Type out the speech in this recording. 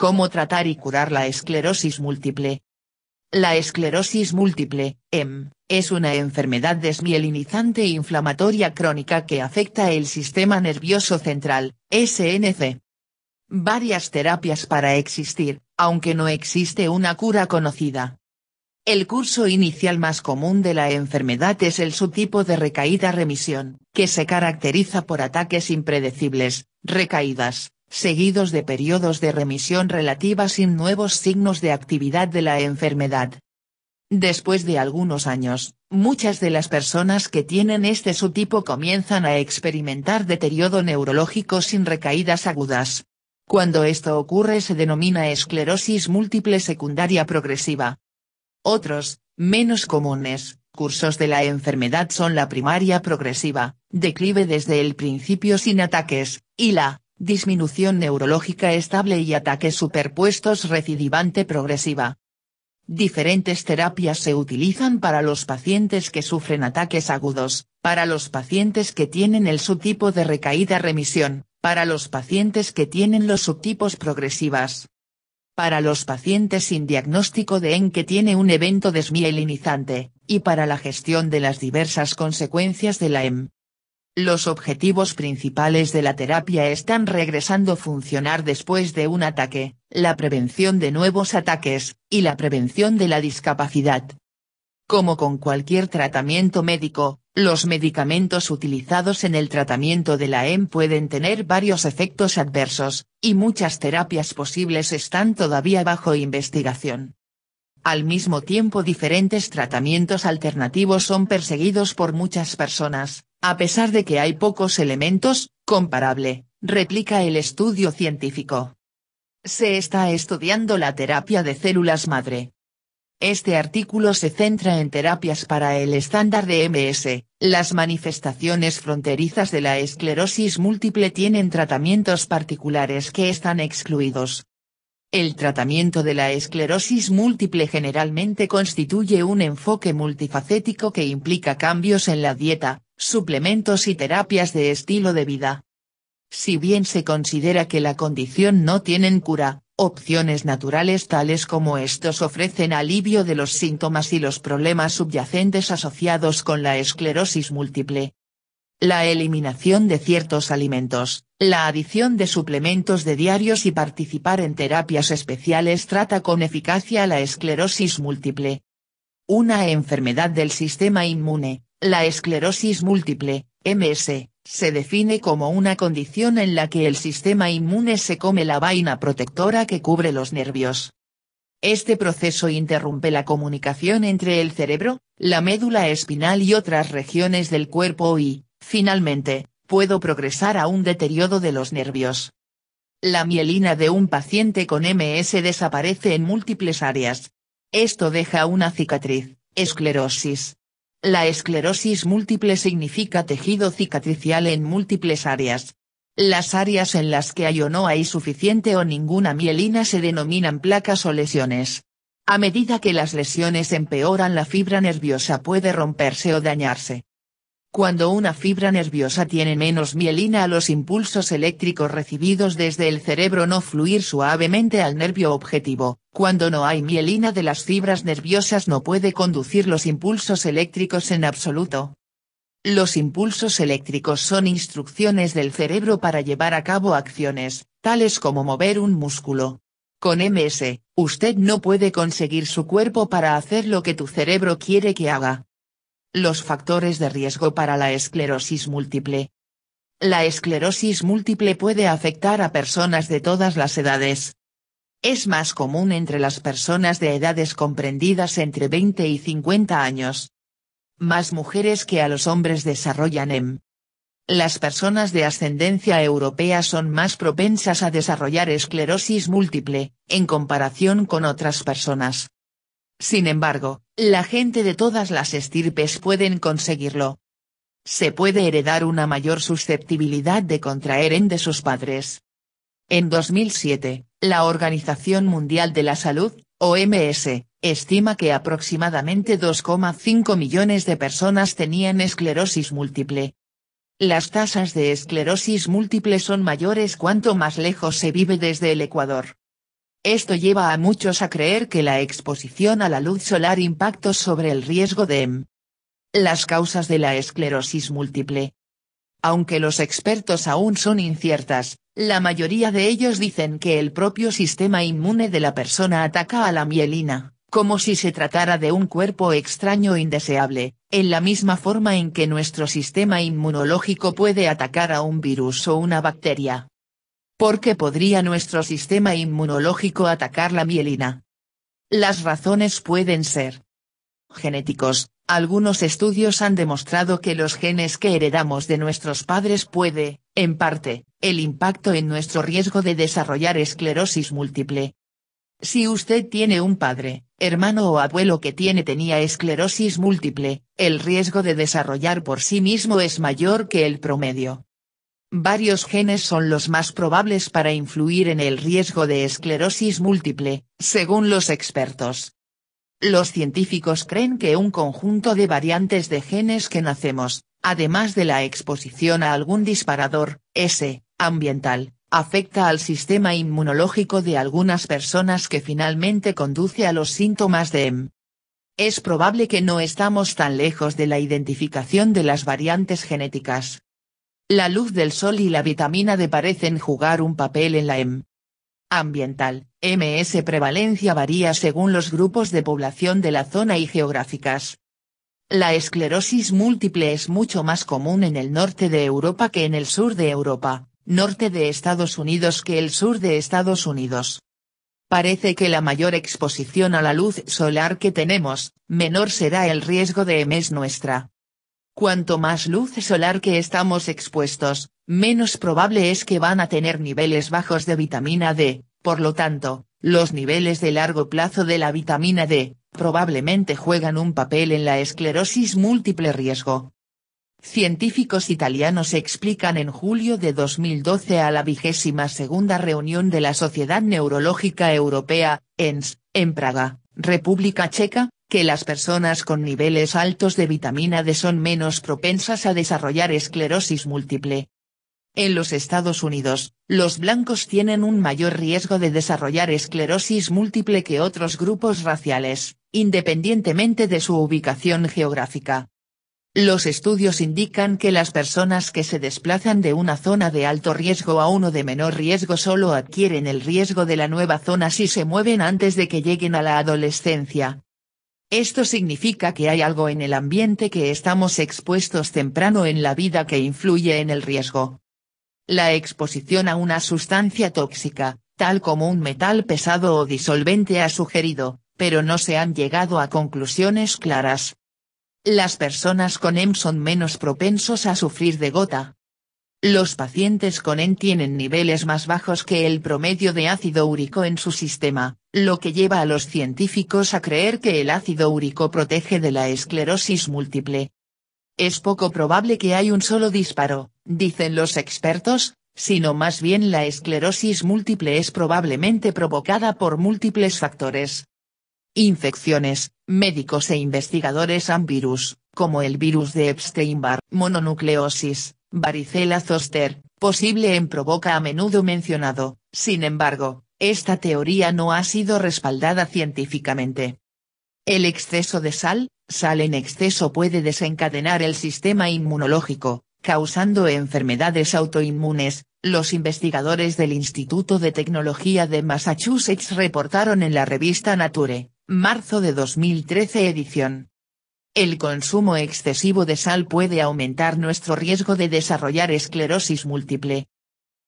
¿Cómo tratar y curar la esclerosis múltiple? La esclerosis múltiple, EM, es una enfermedad desmielinizante e inflamatoria crónica que afecta el sistema nervioso central, SNC. Varias terapias para existir, aunque no existe una cura conocida. El curso inicial más común de la enfermedad es el subtipo de recaída-remisión, que se caracteriza por ataques impredecibles, recaídas, seguidos de periodos de remisión relativa sin nuevos signos de actividad de la enfermedad. Después de algunos años, muchas de las personas que tienen este subtipo comienzan a experimentar deterioro neurológico sin recaídas agudas. Cuando esto ocurre se denomina esclerosis múltiple secundaria progresiva. Otros, menos comunes, cursos de la enfermedad son la primaria progresiva, declive desde el principio sin ataques, y la disminución neurológica estable y ataques superpuestos recidivante progresiva. Diferentes terapias se utilizan para los pacientes que sufren ataques agudos, para los pacientes que tienen el subtipo de recaída-remisión, para los pacientes que tienen los subtipos progresivas. Para los pacientes sin diagnóstico de EN que tiene un evento desmielinizante, y para la gestión de las diversas consecuencias de la EM. Los objetivos principales de la terapia están regresando a funcionar después de un ataque, la prevención de nuevos ataques, y la prevención de la discapacidad. Como con cualquier tratamiento médico, los medicamentos utilizados en el tratamiento de la EM pueden tener varios efectos adversos, y muchas terapias posibles están todavía bajo investigación. Al mismo tiempo diferentes tratamientos alternativos son perseguidos por muchas personas, a pesar de que hay pocos elementos, comparable, replica el estudio científico. Se está estudiando la terapia de células madre. Este artículo se centra en terapias para el estándar de MS, las manifestaciones fronterizas de la esclerosis múltiple tienen tratamientos particulares que están excluidos. El tratamiento de la esclerosis múltiple generalmente constituye un enfoque multifacético que implica cambios en la dieta, suplementos y terapias de estilo de vida. Si bien se considera que la condición no tienen cura, opciones naturales tales como estos ofrecen alivio de los síntomas y los problemas subyacentes asociados con la esclerosis múltiple. La eliminación de ciertos alimentos, la adición de suplementos de diarios y participar en terapias especiales trata con eficacia la esclerosis múltiple. Una enfermedad del sistema inmune, la esclerosis múltiple, MS, se define como una condición en la que el sistema inmune se come la vaina protectora que cubre los nervios. Este proceso interrumpe la comunicación entre el cerebro, la médula espinal y otras regiones del cuerpo y, finalmente, puedo progresar a un deterioro de los nervios. La mielina de un paciente con MS desaparece en múltiples áreas. Esto deja una cicatriz, esclerosis, la esclerosis múltiple significa tejido cicatricial en múltiples áreas. Las áreas en las que hay o no hay suficiente o ninguna mielina se denominan placas o lesiones. A medida que las lesiones empeoran la fibra nerviosa puede romperse o dañarse. Cuando una fibra nerviosa tiene menos mielina los impulsos eléctricos recibidos desde el cerebro no fluir suavemente al nervio objetivo, cuando no hay mielina de las fibras nerviosas no puede conducir los impulsos eléctricos en absoluto. Los impulsos eléctricos son instrucciones del cerebro para llevar a cabo acciones, tales como mover un músculo. Con MS, usted no puede conseguir su cuerpo para hacer lo que tu cerebro quiere que haga. Los factores de riesgo para la esclerosis múltiple. La esclerosis múltiple puede afectar a personas de todas las edades. Es más común entre las personas de edades comprendidas entre 20 y 50 años. Más mujeres que a los hombres desarrollan EM. Las personas de ascendencia europea son más propensas a desarrollar esclerosis múltiple, en comparación con otras personas. Sin embargo, la gente de todas las estirpes pueden conseguirlo. Se puede heredar una mayor susceptibilidad de contraer en de sus padres. En 2007, la Organización Mundial de la Salud, OMS, estima que aproximadamente 2,5 millones de personas tenían esclerosis múltiple. Las tasas de esclerosis múltiple son mayores cuanto más lejos se vive desde el Ecuador. Esto lleva a muchos a creer que la exposición a la luz solar impactos sobre el riesgo de. Las causas de la esclerosis múltiple. Aunque los expertos aún son inciertas, la mayoría de ellos dicen que el propio sistema inmune de la persona ataca a la mielina, como si se tratara de un cuerpo extraño e indeseable, en la misma forma en que nuestro sistema inmunológico puede atacar a un virus o una bacteria. ¿Por qué podría nuestro sistema inmunológico atacar la mielina? Las razones pueden ser genéticos, algunos estudios han demostrado que los genes que heredamos de nuestros padres puede, en parte, el impacto en nuestro riesgo de desarrollar esclerosis múltiple. Si usted tiene un padre, hermano o abuelo que tiene tenía esclerosis múltiple, el riesgo de desarrollar por sí mismo es mayor que el promedio. Varios genes son los más probables para influir en el riesgo de esclerosis múltiple, según los expertos. Los científicos creen que un conjunto de variantes de genes que nacemos, además de la exposición a algún disparador, S, ambiental, afecta al sistema inmunológico de algunas personas que finalmente conduce a los síntomas de EM. Es probable que no estamos tan lejos de la identificación de las variantes genéticas, la luz del sol y la vitamina D parecen jugar un papel en la EM. Ambiental, MS prevalencia varía según los grupos de población de la zona y geográficas. La esclerosis múltiple es mucho más común en el norte de Europa que en el sur de Europa, norte de Estados Unidos que el sur de Estados Unidos. Parece que la mayor exposición a la luz solar que tenemos, menor será el riesgo de EMS nuestra. Cuanto más luz solar que estamos expuestos, menos probable es que van a tener niveles bajos de vitamina D, por lo tanto, los niveles de largo plazo de la vitamina D, probablemente juegan un papel en la esclerosis múltiple riesgo. Científicos italianos explican en julio de 2012 a la vigésima segunda reunión de la Sociedad Neurológica Europea, ENS, en Praga, República Checa, que las personas con niveles altos de vitamina D son menos propensas a desarrollar esclerosis múltiple. En los Estados Unidos, los blancos tienen un mayor riesgo de desarrollar esclerosis múltiple que otros grupos raciales, independientemente de su ubicación geográfica. Los estudios indican que las personas que se desplazan de una zona de alto riesgo a uno de menor riesgo solo adquieren el riesgo de la nueva zona si se mueven antes de que lleguen a la adolescencia. Esto significa que hay algo en el ambiente que estamos expuestos temprano en la vida que influye en el riesgo. La exposición a una sustancia tóxica, tal como un metal pesado o disolvente ha sugerido, pero no se han llegado a conclusiones claras. Las personas con EM son menos propensos a sufrir de gota, los pacientes con EN tienen niveles más bajos que el promedio de ácido úrico en su sistema, lo que lleva a los científicos a creer que el ácido úrico protege de la esclerosis múltiple. Es poco probable que hay un solo disparo, dicen los expertos, sino más bien la esclerosis múltiple es probablemente provocada por múltiples factores. Infecciones, médicos e investigadores han virus, como el virus de Epstein-Barr, mononucleosis, varicela zoster, posible en provoca a menudo mencionado, sin embargo, esta teoría no ha sido respaldada científicamente. El exceso de sal, sal en exceso puede desencadenar el sistema inmunológico, causando enfermedades autoinmunes, los investigadores del Instituto de Tecnología de Massachusetts reportaron en la revista Nature, marzo de 2013 edición, el consumo excesivo de sal puede aumentar nuestro riesgo de desarrollar esclerosis múltiple.